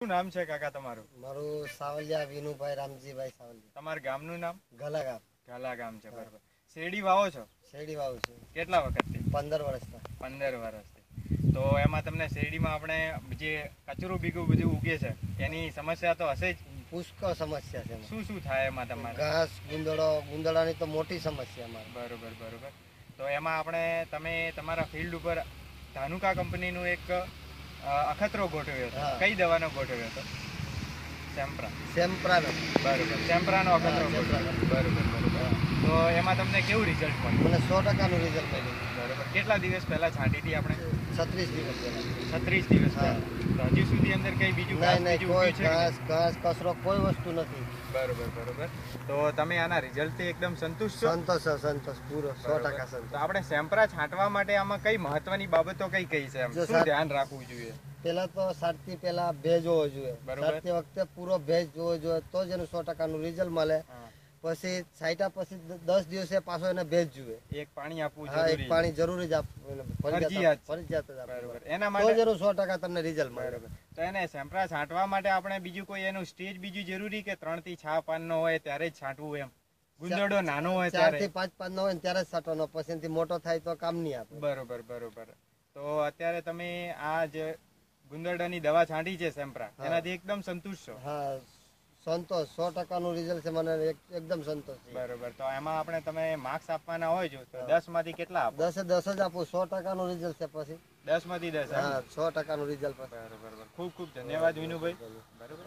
શું નામ છે કાકા તમારું? મારું સાવલિયા વિનુભાઈ રામજીભાઈ સાવલિયા. તમારા ગામનું નામ? ગલા ગામ ગલા ગામ છે બરાબર. શેરડી વાવો છો? શેરડી વાવું છું. કેટલા વખતથી? પંદર વર્ષથી. પંદર વર્ષથી. તો એમાં તમને શેરડીમાં આપણે જે કચરું બીગું બધું ઉગે છે એની સમસ્યા તો હશે જ? પુષ્કળ સમસ્યા છે શું શું થાય એમાં તમારે? ઘાસ ગુંદડો ગુંદડાની તો મોટી સમસ્યા અમારે. બરોબર બરોબર. તો એમાં આપણે તમે તમારા ફિલ્ડ ઉપર ધાનુકા કંપનીનું એક અખતરો ગોઠવ્યો હતો. કઈ દવાનો ગોઠવ્યો હતો? સેમ્પ્રા. સેમ્પ્રાનો બરોબર. સેમ્પ્રાનો અખતરો ગોઠવ્યો. બરોબર બરોબર. તો એમાં તમને કેવું રિઝલ્ટ મળ્યું? મને સો ટકાનું રિઝલ્ટ મળ્યું. બરાબર. કેટલા દિવસ પહેલાં છાંટી હતી આપણે? છત્રીસ દિવસ છત્રીસ દિવસ તો હજી સુધી અંદર કંઈ બીજું નહીં નહીં કોઈ ઘાસ ઘાસ કચરો કોઈ વસ્તુ નથી? બરોબર બરોબર. તો તમે આના રિઝલ્ટથી એકદમ સંતુષ્ટ છો? સંતોષ સંતોષ. પૂરો સો ટકા ટકા તો આપણે સેમ્પરા છાંટવા માટે આમાં કઈ મહત્વની બાબતો કઈ કઈ છે શું ધ્યાન રાખવું જોઈએ? પેલા તો સારથી પેલા ભેજ હોવો જોઈએ. સાતથી વખતે પૂરો ભેજ જોવો જોઈએ તો જ એનું સો ટકાનું રિઝલ્ટ મળે. પછી સાઈટા પછી દસ દિવસે પાછો એને ભેજ જોઈએ એક પાણી આપવું હા એક પાણી જરૂરી જ આપવું ફરજિયાત. બરોબર. એના માટે સો ટકા તમને રિઝલ્ટ મળે. તો એને સેમ્પરા છાંટવા માટે આપણે બીજું કોઈ એનું સ્ટેજ બીજું જરૂરી કે ત્રણથી છ પાન નો હોય ત્યારે જ છાંટવું એમ? ગુંદડો નાનો હોય ચારથી પાંચ પાન નો હોય ત્યારે જ છાંટવાનો પછી મોટો થાય તો કામ નહીં આપે. બરોબર બરોબર. તો અત્યારે તમે આ જે ગુંદરડાની દવા છાંટી છે સેમ્પરા એનાથી એકદમ સંતુષ્ટ છો? હા સંતોષ. સો ટકાનું રિઝલ્ટ છે મને એક- એકદમ સંતોષ છે. બરોબર. તો એમાં આપણે તમે માર્ક્સ આપવાના હોય જો તો. દસમાંથી કેટલા આપો? દસે દસ જ આપું. સો ટકાનું રિઝલ્ટ છે પછી. દસમાંથી દસ હા સો ટકાનું રિઝલ્ટ બરોબર ખૂબ ખૂબ ધન્યવાદ વિનુભાઈ. બરોબર.